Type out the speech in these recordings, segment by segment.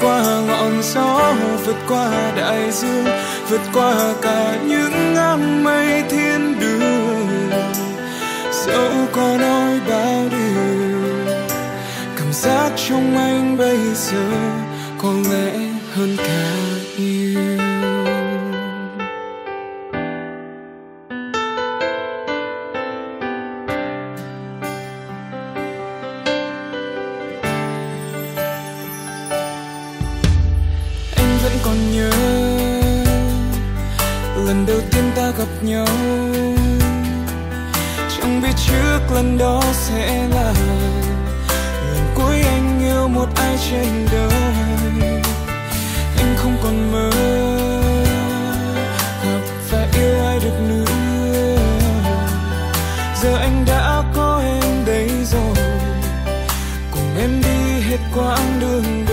Qua ngọn gió, vượt qua đại dương, vượt qua cả những áng mây thiên đường. Dẫu có nói bao điều, cảm giác trong anh bây giờ có lẽ hơn cả. Chẳng biết trước lần đó sẽ là lần cuối anh yêu một ai trên đời. Anh không còn mơ gặp và yêu ai được nữa. Giờ anh đã có em đây rồi, cùng em đi hết quãng đường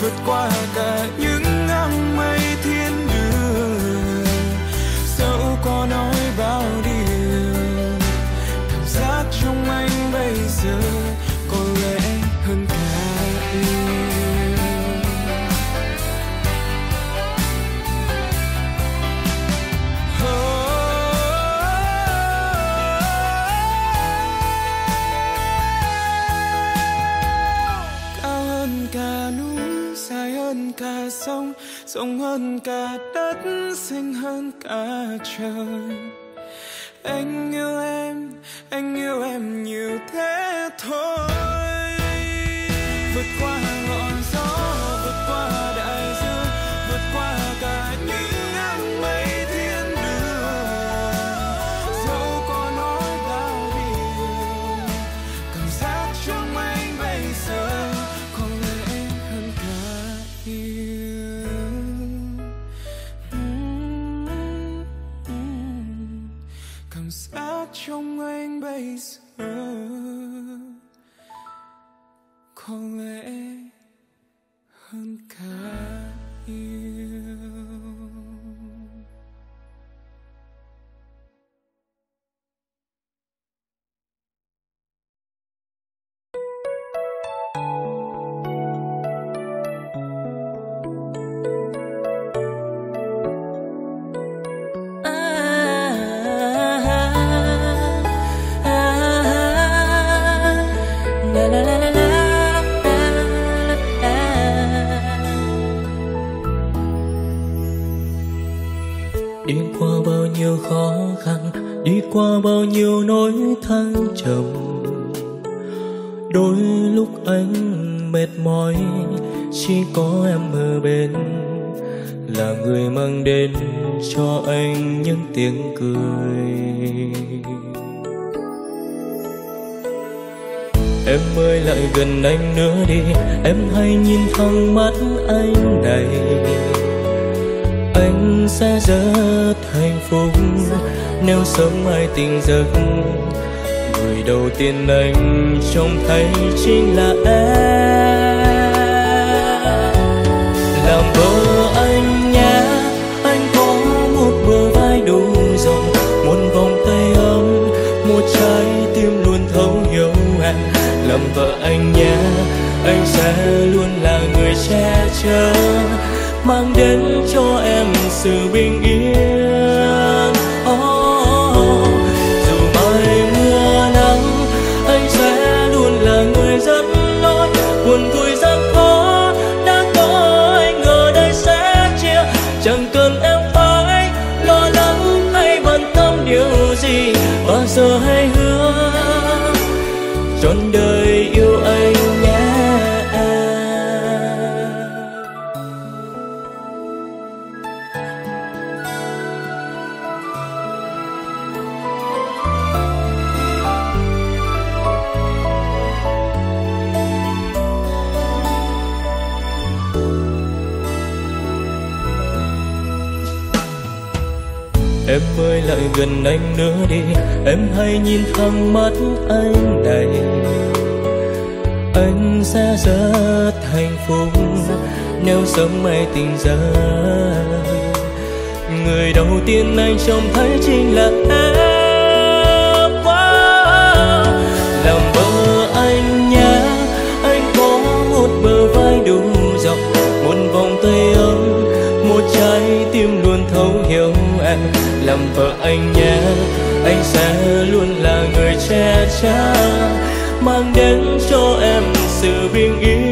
vượt qua cả những rộng hơn cả đất xanh hơn cả trời. Anh yêu em, anh yêu em nhiều thế thôi. Vượt qua thăng trầm đôi lúc anh mệt mỏi, chỉ có em ở bên. Là người mang đến cho anh những tiếng cười. Em ơi, lại gần anh nữa đi. Em hãy nhìn thẳng mắt anh này. Anh sẽ rất hạnh phúc nếu sớm mai tình giấc đầu tiên anh trông thấy chính là em. Làm vợ anh nhé, anh có một bờ vai đủ rộng, một vòng tay ấm, một trái tim luôn thấu hiểu em. Làm vợ anh nhé, anh sẽ luôn là người che chở, mang đến cho em sự bình yên. Trong mắt anh này anh sẽ rất hạnh phúc nếu sớm mai tình ra người đầu tiên anh trông thấy chính là em. Wow. làm vợ anh nhé anh có một bờ vai đủ rộng, một vòng tay ấm, một trái tim luôn thấu hiểu em. Làm vợ anh nhé anh sẽ luôn là người che chở mang đến cho em sự bình yên.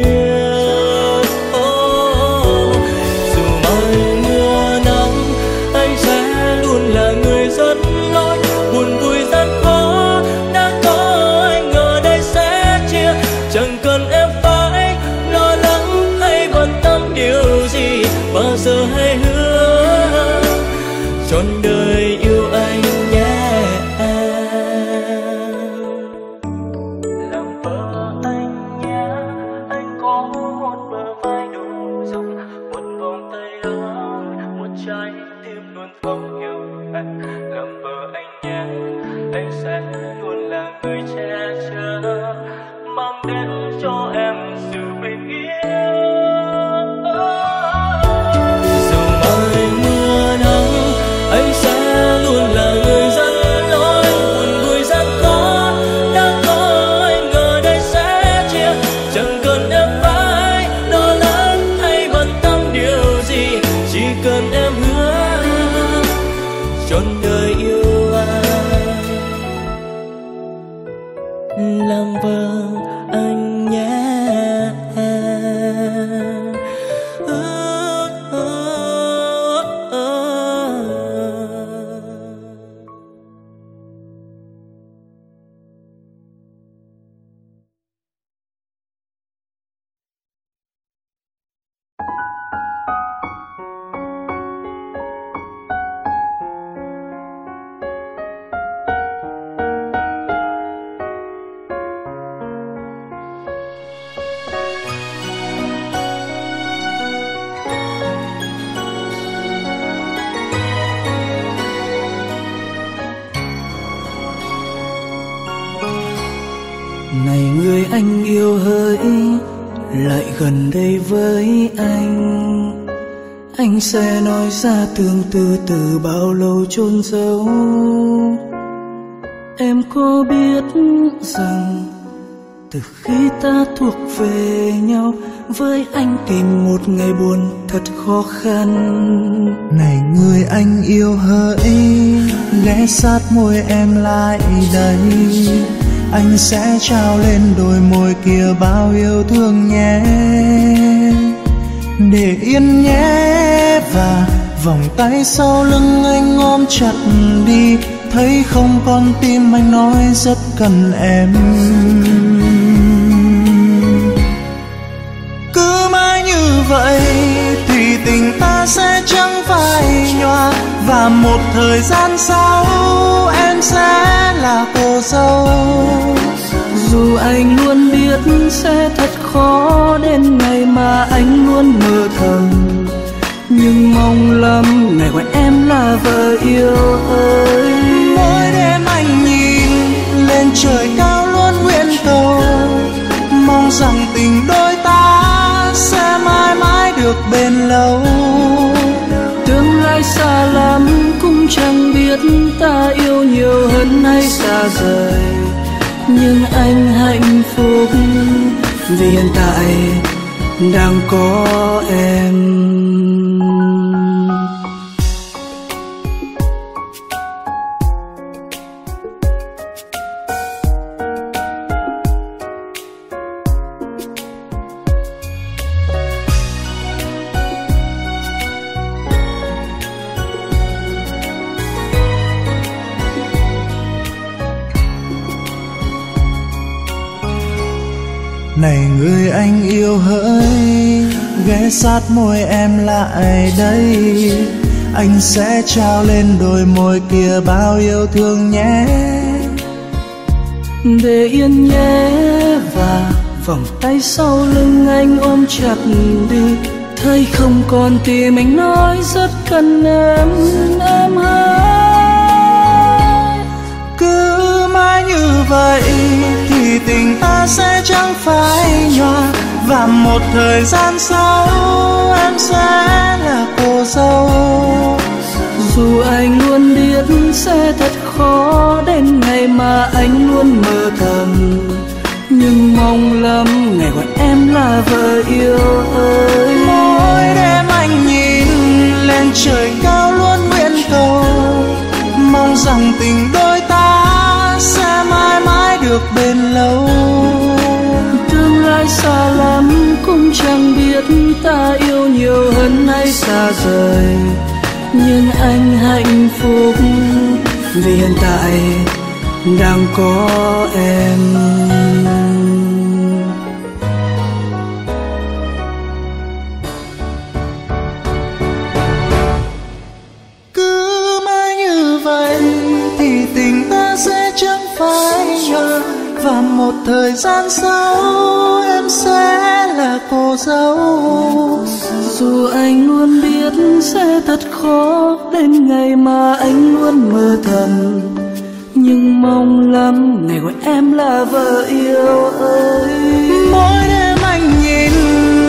Gần đây với anh. Anh sẽ nói ra tương tư từ bao lâu chôn giấu. Em có biết rằng từ khi ta thuộc về nhau, với anh tìm một ngày buồn thật khó khăn. Này người anh yêu hỡi ghé sát môi em lại đây anh sẽ trao lên đôi môi kia bao yêu thương nhé. Để yên nhé và vòng tay sau lưng anh ôm chặt đi. Thấy không con tim anh nói rất cần em. Cứ mãi như vậy thì tình ta sẽ chẳng phai nhòa và một thời gian sau, em sẽ là cô dâu. Dù anh luôn biết sẽ thật khó đến ngày mà anh luôn mơ thầm. Nhưng mong lắm ngày gọi em là vợ yêu ơi. Mỗi đêm anh nhìn lên trời cao luôn nguyện cầu. Mong rằng tình đôi ta sẽ mãi mãi được bền lâu. Ai xa lắm cũng chẳng biết ta yêu nhiều hơn hay xa rời nhưng anh hạnh phúc vì hiện tại đang có em. Sát môi em lại đây. Anh sẽ trao lên đôi môi kia bao yêu thương nhé. Để yên nhé và vòng tay sau lưng anh ôm chặt đi. Thấy không còn tim anh nói rất cần em em hãy. Cứ mãi như vậy thì tình ta sẽ chẳng phai nhòa và một thời gian sau, em sẽ là cô dâu. Dù anh luôn biết sẽ thật khó đến ngày mà anh luôn mơ thầm. Nhưng mong lắm ngày gọi em là vợ yêu ơi. Mỗi đêm anh nhìn lên trời cao luôn nguyện cầu. Mong rằng tình đôi ta sẽ mãi mãi được bền lâu tương xa lắm cũng chẳng biết ta yêu nhiều hơn hay xa rời. Nhưng anh hạnh phúc vì hiện tại đang có em. Cứ mãi như vậy thì tình ta sẽ chẳng phai nhòa. Và một thời gian sau em sẽ là cô dâu. Dù anh luôn biết sẽ thật khó đến ngày mà anh luôn mơ thầm. Nhưng mong lắm ngày gọi em là vợ yêu ơi. Mỗi đêm anh nhìn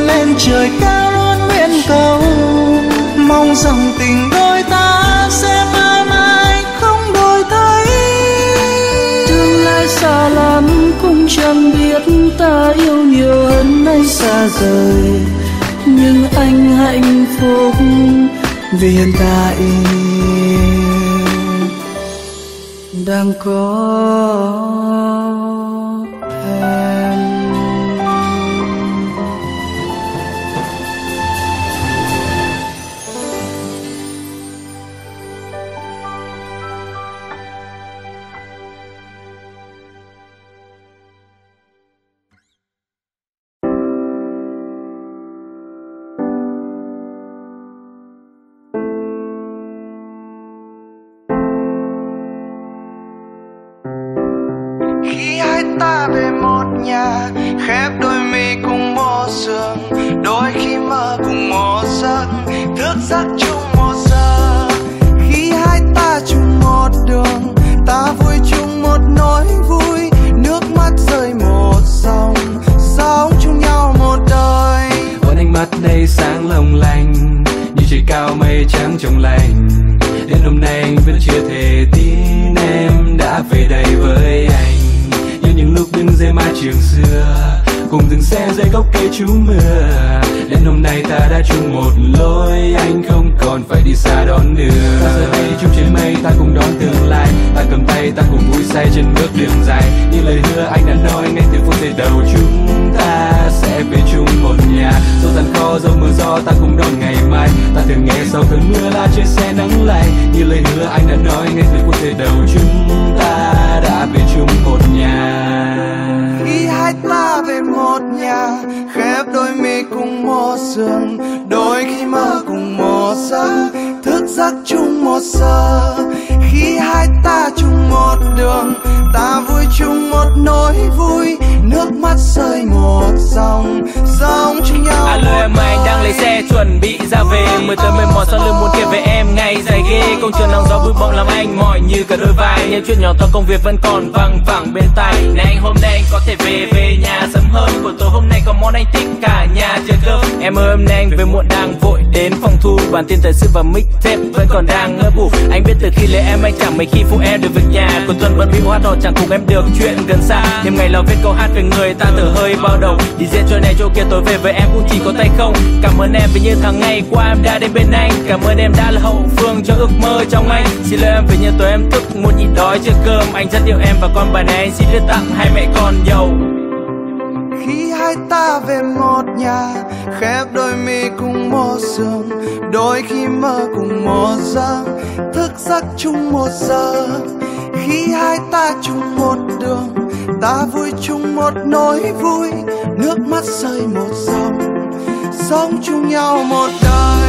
lên trời cao luôn nguyện cầu. Mong rằng tình đôi ta sẽ mãi mãi chẳng biết ta yêu nhiều hơn nay xa rời. Nhưng anh hạnh phúc vì hiện tại đang có. Cùng dừng xe dưới gốc cây trú mưa. Đến hôm nay ta đã chung một lối, Anh không còn phải đi xa đón nữa. Ta giờ đây chung trên mây, ta cùng đón tương lai. Ta cầm tay, ta cùng vui say trên bước đường dài. Như lời hứa anh đã nói, ngay từ phút giây đầu chúng ta sẽ về chung một nhà. Dẫu gian khó dẫu mưa gió, ta cùng đón ngày mai. Ta thường nghe sau cơn mưa là trên xe nắng lạnh Như lời hứa anh đã nói, ngay từ phút giây đầu chúng ta đã về chung một nhà khi hai ta về một nhà khép đôi mi cùng một giường đôi khi mơ cùng một giấc thức giấc chung một giờ khi hai ta chung một đường ta vui chung một nỗi vui. Nước mắt rơi một dòng dòng chung nhau Alo một em anh đang lấy xe chuẩn bị ra về. Mười tới mười mỏi sau lưng muốn kể về em ngày dài ghê công trường nắng gió vui bọng làm anh mỏi như cả đôi vai. Những chuyện nhỏ to công việc vẫn còn văng vẳng bên tai. Này anh, hôm nay anh có thể về về nhà sớm hơn. Của tối hôm nay có món anh thích cả nhà chờ cơm. Em ơi, hôm nay anh về muộn đang vội đến phòng thu. Bản tin thời sự và mic tape vẫn còn đang ngỡ ngủ. Anh biết từ khi lấy em, anh chẳng mấy khi phụ em được việc nhà. Của tuần vẫn bị hoa đỏ chẳng cùng em được chuyện gần xa. Thêm ngày lo viết câu hát về người ta thở hơi bao đầu. Đi dễ chỗ này chỗ kia, tối về với em cũng chỉ có tay không. Cảm ơn em vì như tháng ngày qua em đã đến bên anh. Cảm ơn em đã là hậu phương cho ước mơ trong anh. Xin lỗi em vì như tối em thức muốn nhịn đói chưa cơm, anh rất yêu em và con bài này anh xin đưa tặng hai mẹ con giàu khi hai ta về một nhà, khép đôi mi cùng một giường đôi khi mơ cùng một giấc, thức giấc chung một giờ. Khi hai ta chung một đường, ta vui chung một nỗi vui, nước mắt rơi một dòng, sống chung nhau một đời.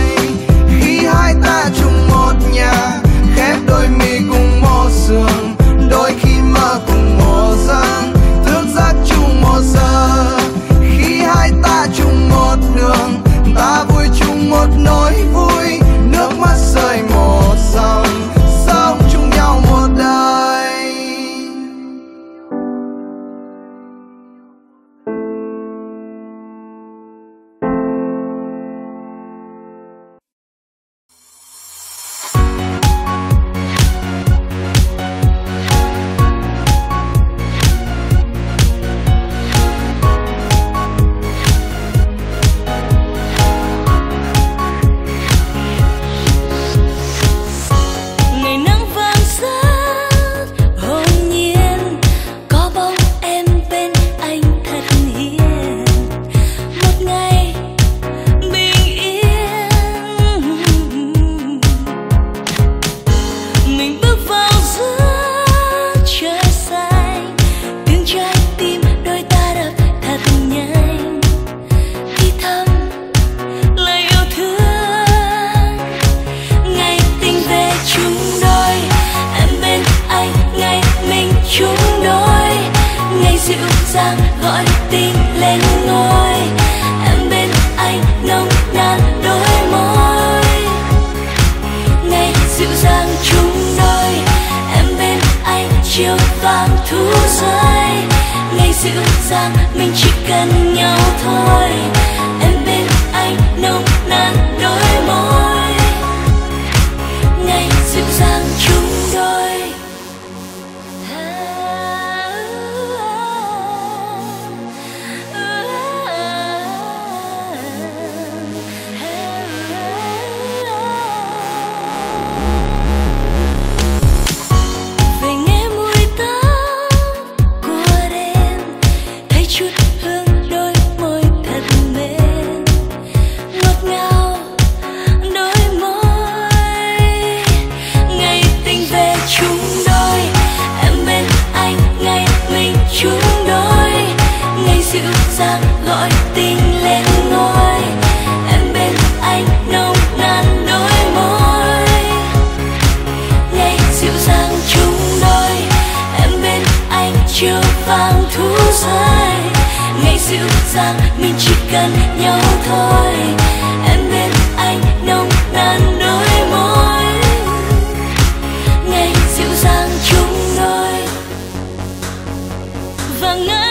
Và ngày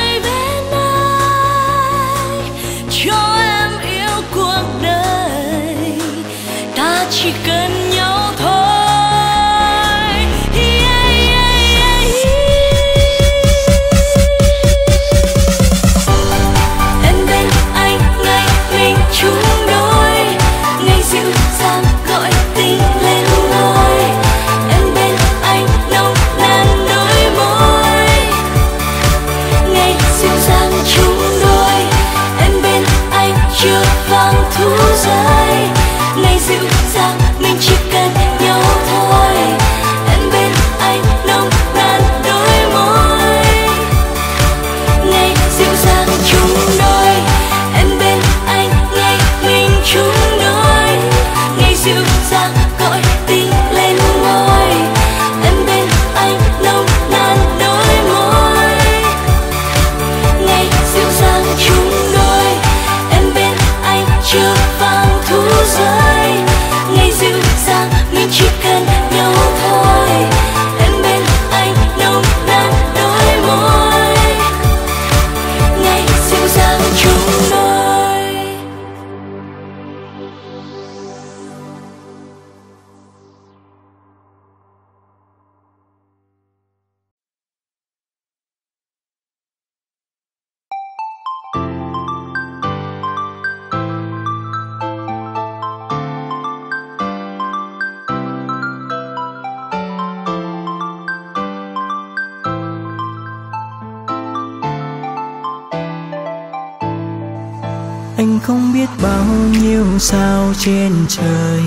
trên trời.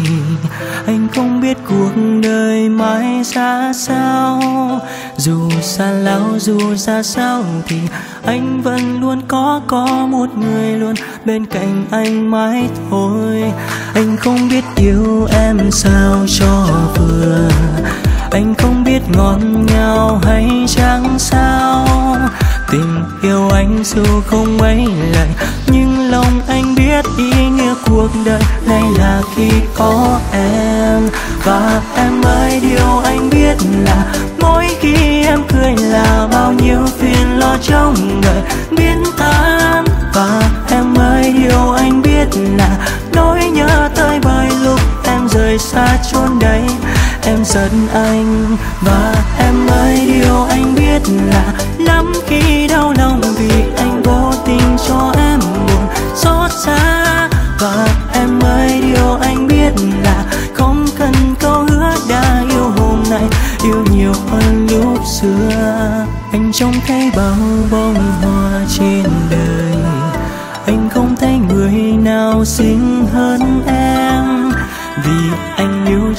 Anh không biết cuộc đời mãi ra sao. Dù xa lão dù ra sao thì anh vẫn luôn có có một người luôn bên cạnh anh mãi thôi. Anh không biết yêu em sao cho vừa. Anh không biết ngọt ngào hay chẳng sao tình yêu anh dù không mấy lời nhưng lòng anh biết ý nghĩa cuộc đời này là khi có em. Và em ơi, điều anh biết là mỗi khi em cười là bao nhiêu phiền lo trong đời biến tan. Và em ơi, điều anh biết là nỗi nhớ tới bởi lúc em rời xa chốn đây em giận anh và em ơi, điều anh biết là lắm khi đau lòng vì anh vô tình cho em buồn xót xa. Và em ơi, điều anh biết là không cần câu hứa đã yêu hôm nay, yêu nhiều hơn lúc xưa. Anh trông thấy bao bông hoa trên đời, anh không thấy người nào xinh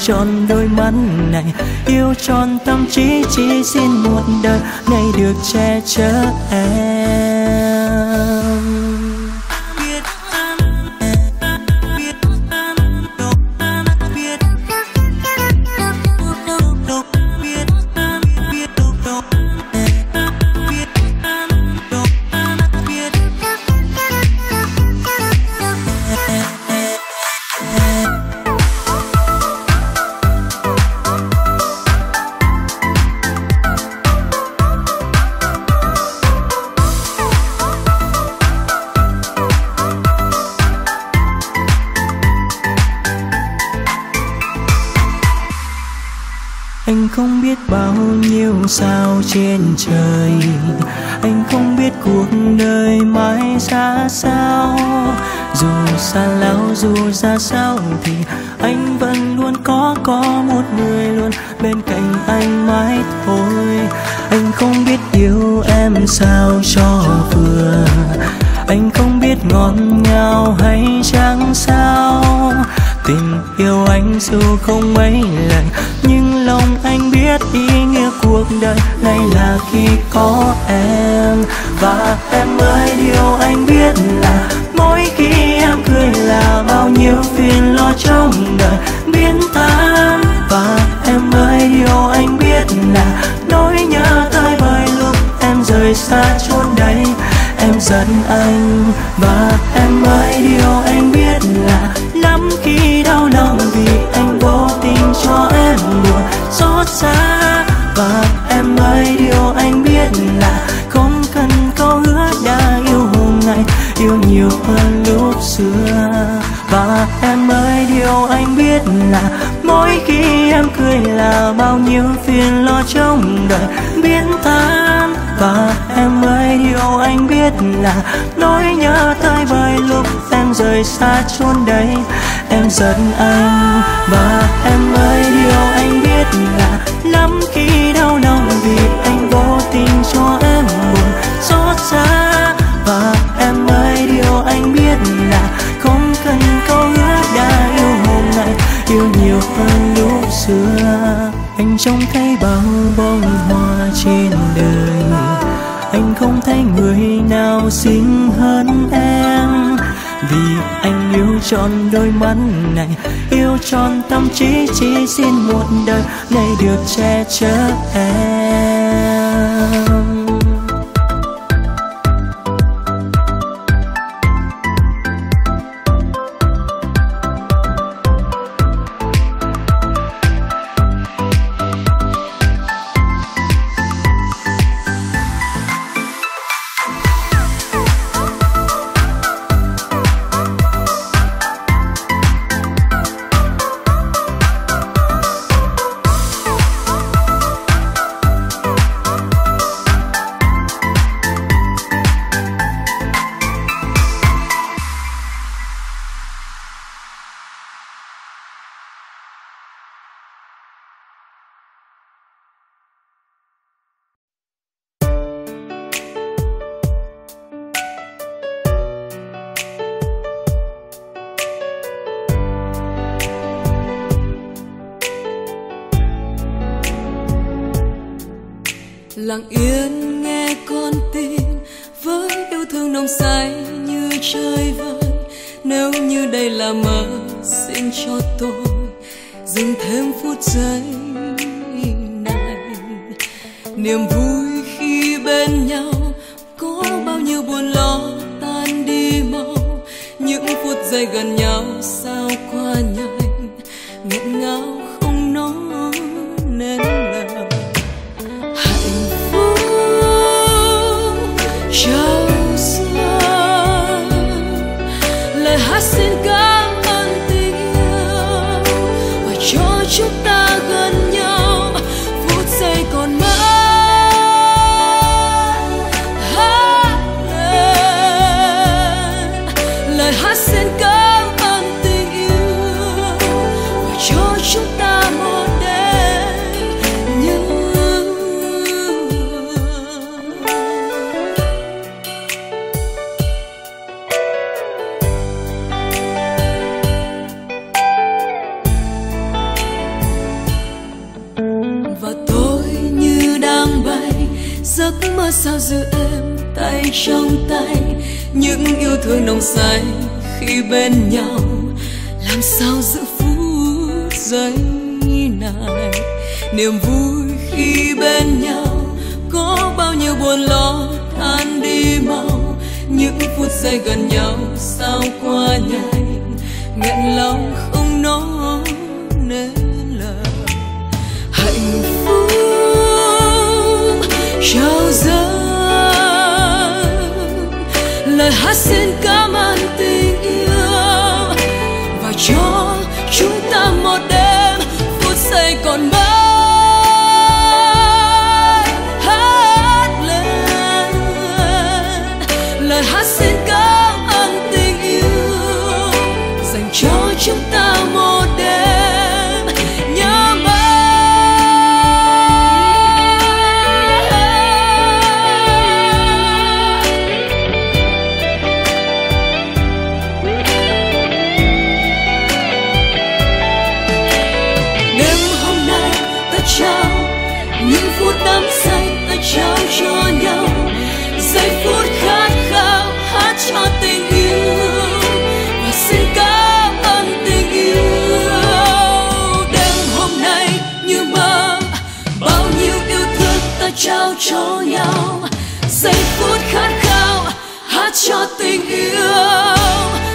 tròn đôi mắt này. Yêu tròn tâm trí chỉ xin một đời này được che chở em. Không biết bao nhiêu sao trên trời. Anh không biết cuộc đời mãi ra sao. Dù xa lão dù ra sao thì anh vẫn luôn có có một người luôn bên cạnh anh mãi thôi. Anh không biết yêu em sao cho vừa. Anh không biết ngọt ngào hay chẳng sao tình yêu anh dù không mấy lần, nhưng lòng anh biết ý nghĩa cuộc đời này là khi có em. Và em ơi, điều anh biết là mỗi khi em cười là bao nhiêu phiền lo trong đời biến tan. Và em ơi, điều anh biết là nỗi nhớ tới bởi lúc em rời xa chốn đây, em giận anh. Và em ơi, điều anh biết là lắm khi đau lòng vì anh vô tình cho em buồn. Xót xa, và em ơi, điều anh biết là không cần câu hứa đã yêu hôm nay yêu nhiều hơn lúc xưa. Và em ơi, điều anh biết là mỗi khi em cười là bao nhiêu phiền lo trong đời biến tan. Và em điều anh biết là nỗi nhớ tới bởi lúc em rời xa chốn đây. Em giận anh và em ơi, điều anh biết là lắm khi đau lòng vì anh vô tình cho em buồn xót xa. Và em ơi, điều anh biết là không cần câu hứa đã yêu hôm nay, yêu nhiều hơn lúc xưa. Anh trông thấy bao bông hoa trên đời anh không thấy người nào xinh hơn em. Vì anh yêu tròn đôi mắt này, yêu tròn tâm trí, chỉ xin một đời này được che chở em. Lặng yên nghe con tim với yêu thương nồng say như trời vơi nếu như đây là mơ xin cho tôi, dừng thêm phút giây này. Niềm vui khi bên nhau có bao nhiêu buồn lo tan đi mau. Những phút giây gần nhau sao qua nhau? Cho chúng ta trong tay. Những yêu thương nồng say khi bên nhau. Làm sao giữ phút giây này? Niềm vui khi bên nhau. Có bao nhiêu buồn lo tan đi mau. Những phút giây gần nhau sao qua nhanh? Nghẹn lòng không nói nên lời hát cho nhau. Giây phút khát khao hát cho tình yêu.